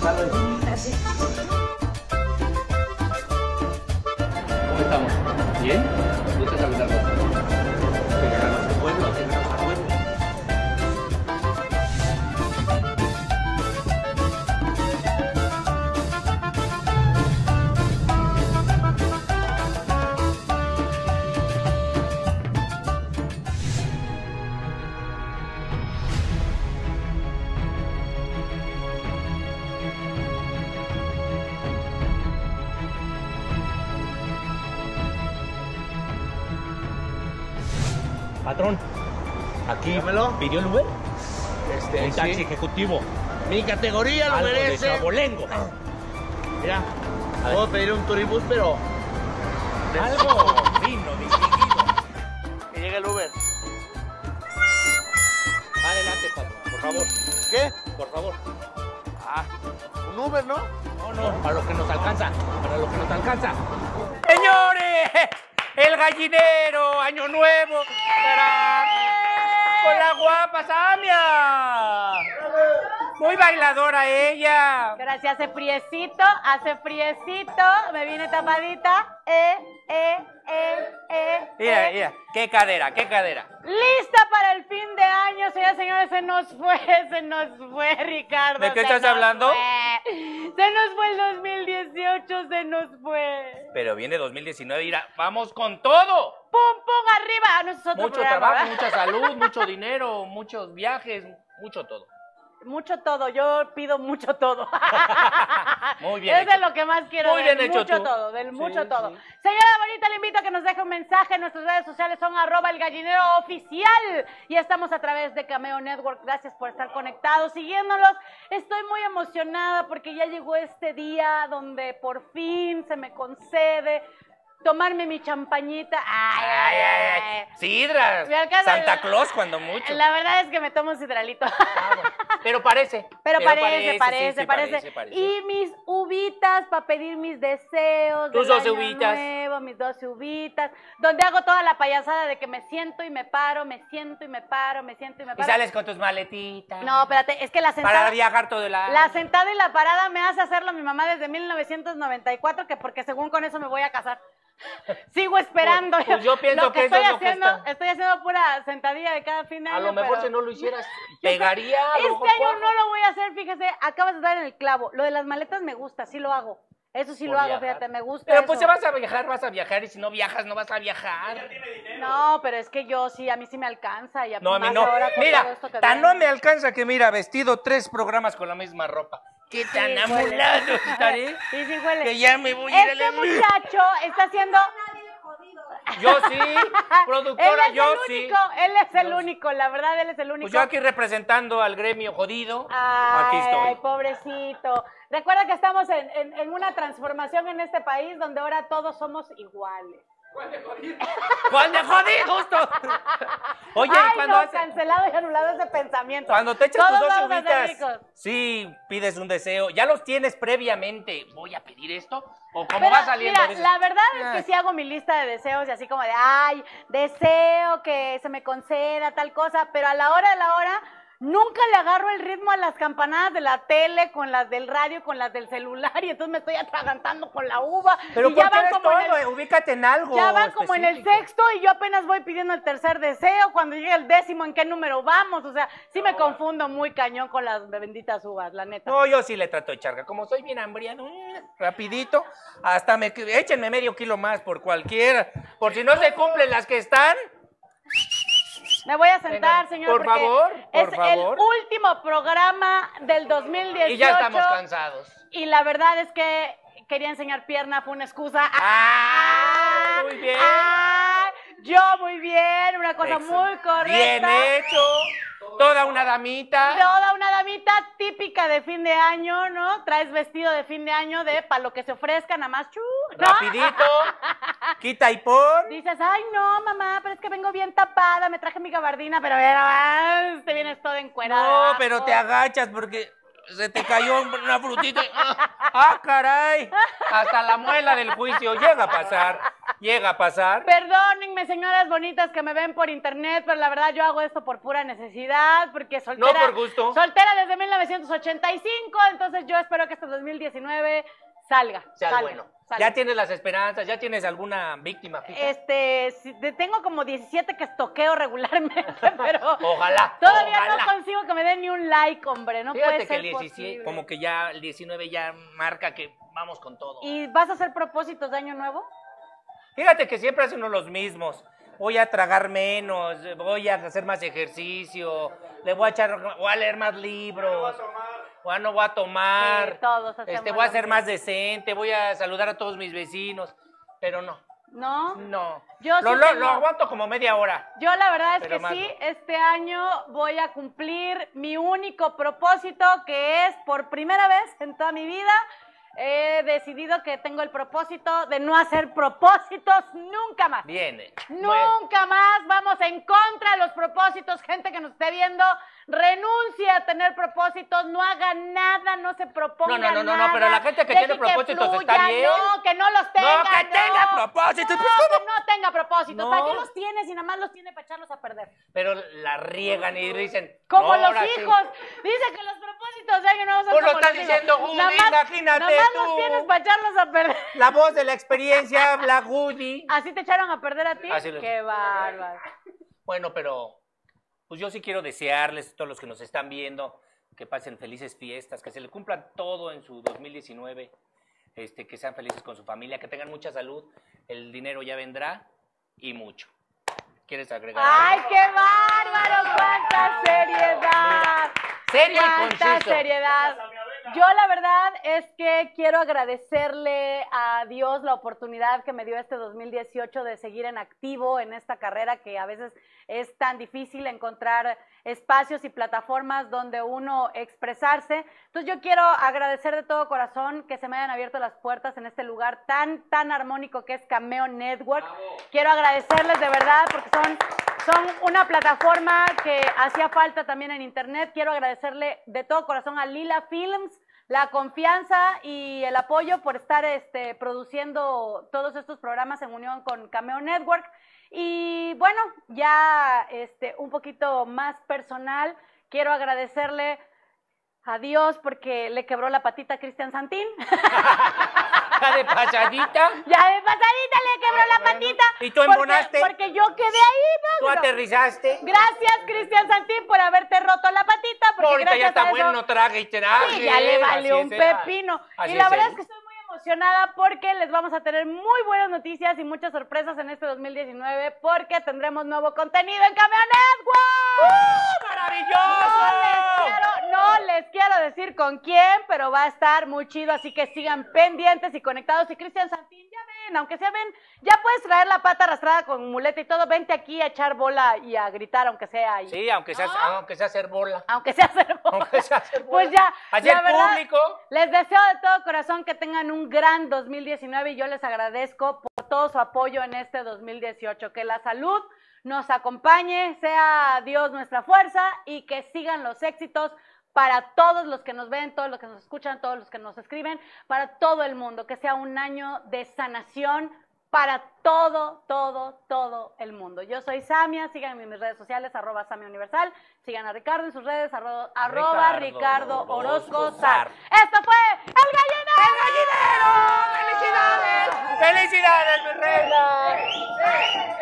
¿Cómo estamos? ¿Bien? ¿Gustas hablar Patrón, aquí pidió el Uber. Este, Un taxi ejecutivo. Mi categoría lo Algo de merece. chabolengo. Mira, puedo pedir un turibús, pero Algo fino, distinguido. que llegue el Uber. Adelante, patrón, por favor. ¿Qué? Por favor. Ah, un Uber, ¿no? No, no, para lo que nos alcanza. Para lo que nos alcanza. ¡Señores! ¡El gallinero! ¡Año nuevo! ¡Tarán! ¡Con la guapa Samia! Muy bailadora ella. Gracias, hace friecito, hace friecito, me viene tapadita, eh, eh, eh, eh. Mira, mira, qué cadera, qué cadera. Lista para el fin de año, señoras y señores, se nos fue, se nos fue, Ricardo. ¿De qué estás hablando? fue. Se nos fue el 2018, se nos fue. Pero viene 2019, mira, vamos con todo. ¡Pum, pum, arriba! Ah, no, ese es otro Mucho programa, trabajo, ¿verdad? mucha salud, mucho dinero, muchos viajes, mucho todo. Mucho todo, yo pido mucho todo. Muy bien Es de lo que más quiero. Muy del bien hecho mucho tú. todo, del Sí, mucho todo. sí. Señora bonita, le invito a que nos deje un mensaje. Nuestras redes sociales son arroba el gallinero oficial. Y estamos a través de Cameo Network. Gracias por estar conectados, siguiéndolos. Estoy muy emocionada porque ya llegó este día donde por fin se me concede tomarme mi champañita. Ay, Ay, ay, ay. Alcanza Santa la- Claus cuando mucho. La verdad es que me tomo un cidralito. Pero parece. Pero, parece, sí, parece, sí, parece, parece. Y mis uvitas para pedir mis deseos. Tus del 12 año uvitas. Nuevo, mis 12 uvitas. Donde hago toda la payasada de que me siento y me paro, me siento y me paro, me siento y me Y paro. sales con tus maletitas. No, espérate, es que la sentada. Para viajar todo el año. La sentada y la parada me hace hacerlo mi mamá desde 1994, que porque según con eso me voy a casar. Sigo esperando. Pues- pues yo pienso Lo que eso estoy es lo que haciendo, está. Estoy haciendo pura sentadilla de cada fin de A año. lo mejor pero- si no lo hicieras, pegaría. a Este año cuajo. no lo voy a hacer, fíjese, acabas de dar en el clavo. Lo de las maletas me gusta, sí lo hago. Eso sí Por lo hago, viajar. fíjate, me gusta. Pero pues eso. si vas a viajar, vas a viajar. Y si no viajas, no vas a viajar. No, pero es que yo sí, a mí sí me alcanza. Y No, a mí no. ahora Mira, tan viene. no me alcanza que mira, vestido tres programas con la misma ropa. Qué tan Sí, amulado estaré. Sí, sí, huele. Que ya me voy a ir a Este la... muchacho está haciendo... Yo sí, él productora, es yo el sí. único, él es el único, la verdad, él es el único. Pues yo aquí representando al gremio jodido. Ay, aquí estoy. pobrecito. Recuerda que estamos en, en- en una transformación en este país donde ahora todos somos iguales. Juan de jodido, justo. Oye, Ay, cuando, no, hace- cancelado y anulado ese pensamiento. cuando te echas Todos tus dos ricos. sí, pides un deseo, ya los tienes previamente. ¿Voy a pedir esto? ¿O cómo Pero, va saliendo? Mira, la verdad es que sí hago mi lista de deseos y así como de, ay, deseo que se me conceda tal cosa, pero a la hora de la hora nunca le agarro el ritmo a las campanadas de la tele, con las del radio, con las del celular y entonces me estoy atragantando con la uva. Pero y ya ¿por qué van como en todo? el- Ubícate en algo Ya van como en el sexto y yo apenas voy pidiendo el tercer deseo. Cuando llegue el décimo, ¿en qué número vamos? O sea, sí me confundo muy cañón con las benditas uvas, la neta. No, yo sí le trato de charga. Como soy bien hambriado, eh, rapidito, hasta me échenme medio kilo más por cualquiera. Por si no se cumplen las que están. Me voy a sentar, Venga, señor, por porque favor, por es favor. el último programa del 2018. Y ya estamos cansados. Y la verdad es que quería enseñar pierna, fue una excusa. Ah, muy bien. ah, yo muy bien, una cosa muy correcta. Bien hecho. Toda una damita. Toda una damita típica de fin de año, ¿no? Traes vestido de fin de año de para lo que se ofrezca, nada más chu. Rapidito. Quita y pon. Dices, ay, no, mamá, pero es que vengo bien tapada, me traje mi gabardina, pero ver, te vienes toda encuerada. No, pero te agachas porque se te cayó una frutita. ¡Ah, ah, caray! Hasta la muela del juicio llega a pasar. llega a pasar. Perdónenme, señoras bonitas que me ven por internet, pero la verdad yo hago esto por pura necesidad, porque soltera. No por gusto. Soltera desde 1985, entonces yo espero que este 2019 salga. Sea salga, bueno. salga. Ya tienes las esperanzas, ya tienes alguna víctima fija. Este, tengo como 17 que estoqueo regularmente, pero Ojalá. todavía ojalá. no consigo que me den ni un like, hombre. No Fíjate puede que el 17, posible. como que ya el 19 ya marca que vamos con todo. ¿Y vas a hacer propósitos de año nuevo? Fíjate que siempre hacen uno los mismos. Voy a tragar menos, voy a hacer más ejercicio, le voy a echar, voy a leer más libros. No voy a tomar. Sí, todos este, voy a ser más decente, voy a saludar a todos mis vecinos. Pero no, ¿No? no. Yo lo, sí lo- lo aguanto como media hora. Yo la verdad es que sí, no. este año voy a cumplir mi único propósito, que es por primera vez en toda mi vida, he decidido que tengo el propósito de no hacer propósitos nunca más. Bien. hecho. Nunca más vamos en contra de los propósitos. Gente que nos esté viendo, renuncie a tener propósitos, no haga nada, no se proponga No, no, no, no, no, nada, pero la gente que tiene propósitos está fluya, bien. No, que no los tenga. No, que tenga propósitos, No, pues, que no tenga propósitos. No. ¿Para qué los tiene si nada más los tiene para echarlos a perder? Pero la riegan y dicen. Como "No, los ahora sí". hijos. Dice que los propósitos de año nuevo son Pues lo como está los hijos. diciendo Nada más- imagínate Nada más tú. los tienes para echarlos a perder. La voz de la experiencia habla Woody. ¿Así te echaron a perder a ti? Así Qué bárbaro. Bueno, pero pues yo sí quiero desearles a todos los que nos están viendo que pasen felices fiestas, que se les cumplan todo en su 2019, este, que sean felices con su familia, que tengan mucha salud, el dinero ya vendrá y mucho. ¿Quieres agregar? algo? ¡Ay, qué bárbaro! ¡Cuánta seriedad! Serio y ¡Cuánta seriedad! Yo la verdad es que quiero agradecerle a Dios la oportunidad que me dio este 2018 de seguir en activo en esta carrera que a veces es tan difícil encontrar espacios y plataformas donde uno expresarse. Entonces yo quiero agradecer de todo corazón que se me hayan abierto las puertas en este lugar tan, tan armónico que es Cameo Network. Quiero agradecerles de verdad porque son, son una plataforma que hacía falta también en Internet. Quiero agradecerle de todo corazón a Lila Films la confianza y el apoyo por estar este, produciendo todos estos programas en unión con Cameo Network. Y bueno, ya este, un poquito más personal, quiero agradecerle a Dios porque le quebró la patita a Cristian Santín. ¿Está de pasadita? ya de pasadita le quebró la patita. ¿Y tú embonaste? Porque yo quedé ahí, ¿Tú vámonos. aterrizaste? Gracias, Cristian Santín, por haberte roto la patita. Porque ahorita ya está a eso- bueno, no trague y trague. Sí, ya le valió un es, eh. pepino. Y la verdad él. es que estoy emocionada porque les vamos a tener muy buenas noticias y muchas sorpresas en este 2019 porque tendremos nuevo contenido en Cameo Network. No les, ¡Maravilloso! quiero, no les quiero decir con quién, pero va a estar muy chido, así que sigan pendientes y conectados. Y Cristian Santín, ya ven, aunque sea ven, ya puedes traer la pata arrastrada con muleta y todo, vente aquí a echar bola y a gritar, aunque sea ahí. Sí, aunque sea, ¿No? aunque sea hacer bola. Aunque sea hacer bola. Aunque sea hacer bola. Pues ya, Hacer la verdad, público. les deseo de todo corazón que tengan un gran 2019 y yo les agradezco por todo su apoyo en este 2018. Que la salud nos acompañe, sea Dios nuestra fuerza y que sigan los éxitos para todos los que nos ven, todos los que nos escuchan, todos los que nos escriben, para todo el mundo. Que sea un año de sanación para todo, todo, todo el mundo. Yo soy Samia, síganme en mis redes sociales, arroba Samia Universal, sigan a Ricardo en sus redes, arro- arroba Ricardo Ricardo Orozco Sar. Esto fue El Gallinero. ¡Felicidades! ¡Felicidades, mi reina!